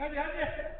Hadi hadi.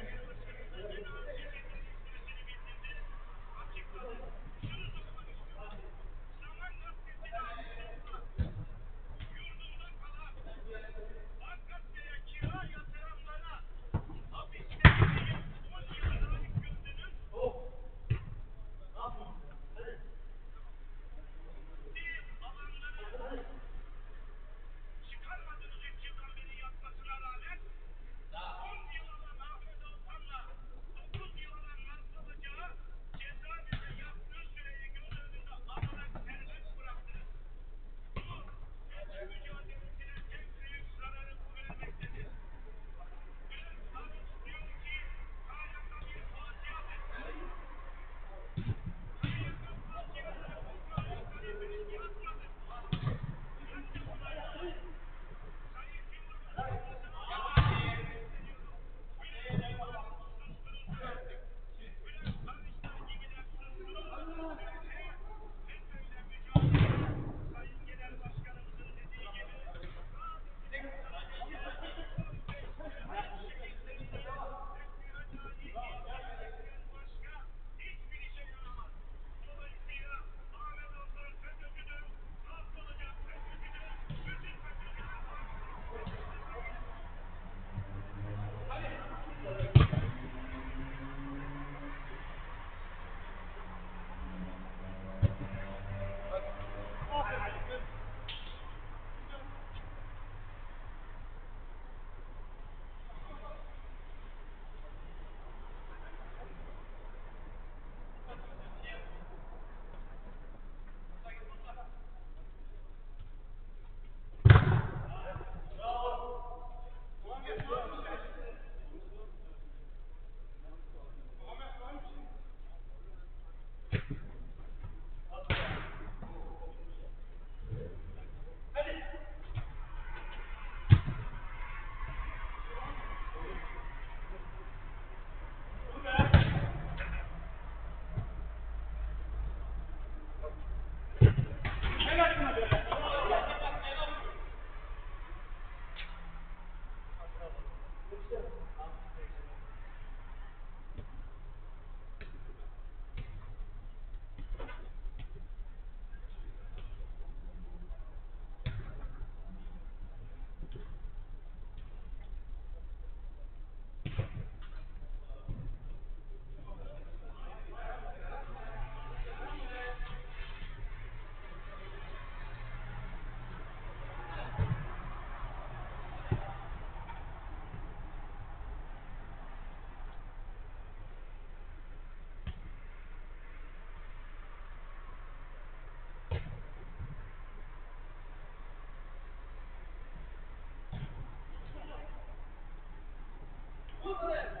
Yeah.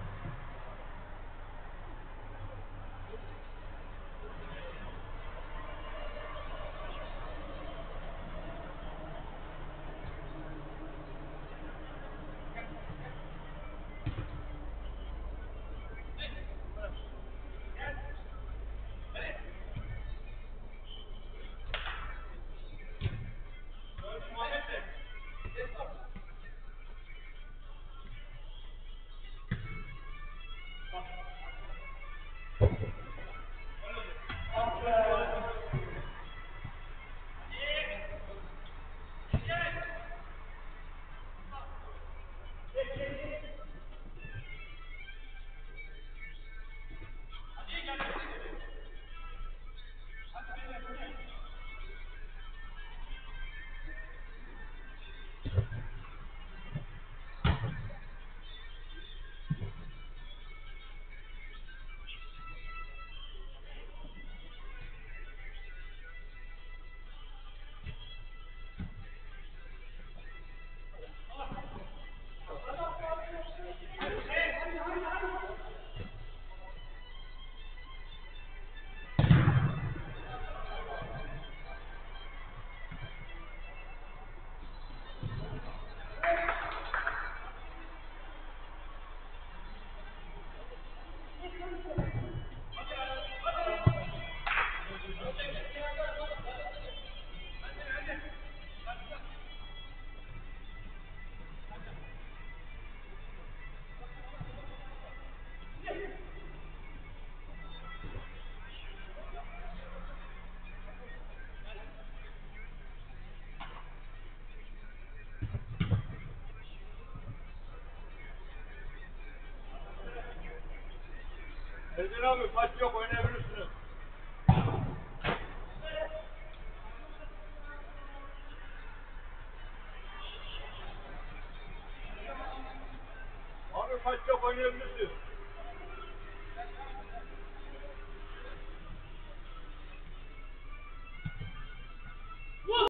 Ercan abi maç yok oynayabilirsiniz.